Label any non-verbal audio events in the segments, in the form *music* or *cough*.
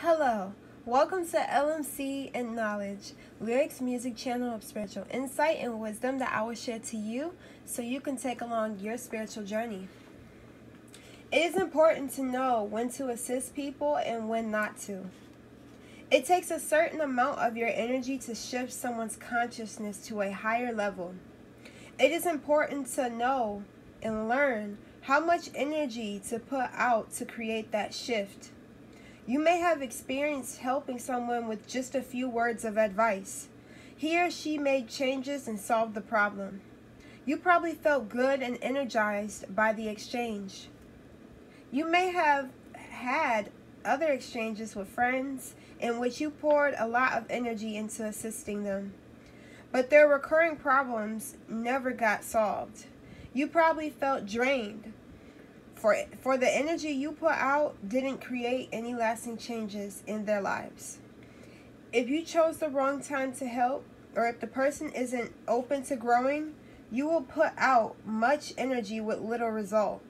Hello, welcome to LMC and Knowledge, Lyriq's music channel of spiritual insight and wisdom that I will share to you so you can take along your spiritual journey. It is important to know when to assist people and when not to. It takes a certain amount of your energy to shift someone's consciousness to a higher level. It is important to know and learn how much energy to put out to create that shift. You may have experienced helping someone with just a few words of advice. He or she made changes and solved the problem. You probably felt good and energized by the exchange. You may have had other exchanges with friends in which you poured a lot of energy into assisting them. But their recurring problems never got solved. You probably felt drained for for the energy you put out didn't create any lasting changes in their lives. If you chose the wrong time to help or if the person isn't open to growing, you will put out much energy with little result.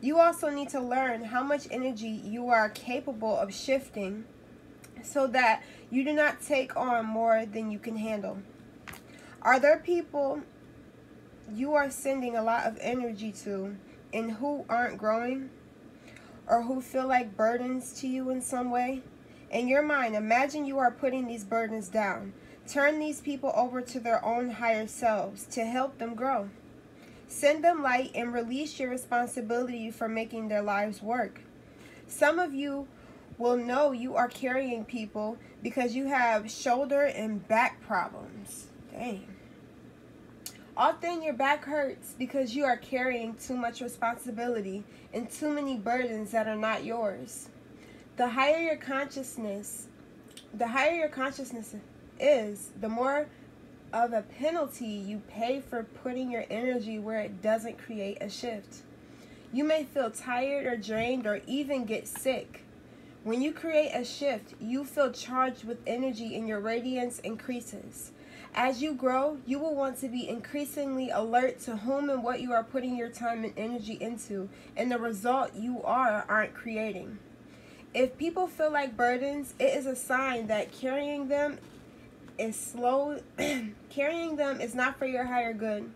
You also need to learn how much energy you are capable of shifting so that you do not take on more than you can handle. Are there people you are sending a lot of energy to and who aren't growing or who feel like burdens to you in some way. In your mind, imagine you are putting these burdens down. Turn these people over to their own higher selves to help them grow. Send them light and release your responsibility for making their lives work. Some of you will know you are carrying people because you have shoulder and back problems. Dang. Often your back hurts because you are carrying too much responsibility and too many burdens that are not yours. The higher your consciousness, the higher your consciousness is, the more of a penalty you pay for putting your energy where it doesn't create a shift. You may feel tired or drained or even get sick. When you create a shift, you feel charged with energy and your radiance increases. As you grow, you will want to be increasingly alert to whom and what you are putting your time and energy into, and the result you are aren't creating. If people feel like burdens, it is a sign that carrying them is slow *clears throat* carrying them is not for your higher good.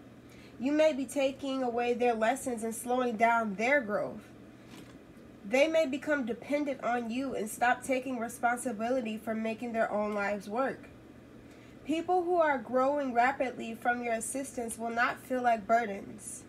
You may be taking away their lessons and slowing down their growth. They may become dependent on you and stop taking responsibility for making their own lives work. People who are growing rapidly from your assistance will not feel like burdens.